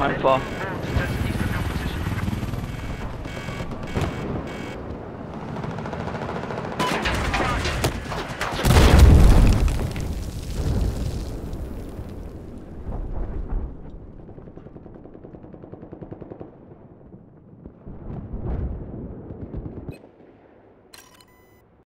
My fault.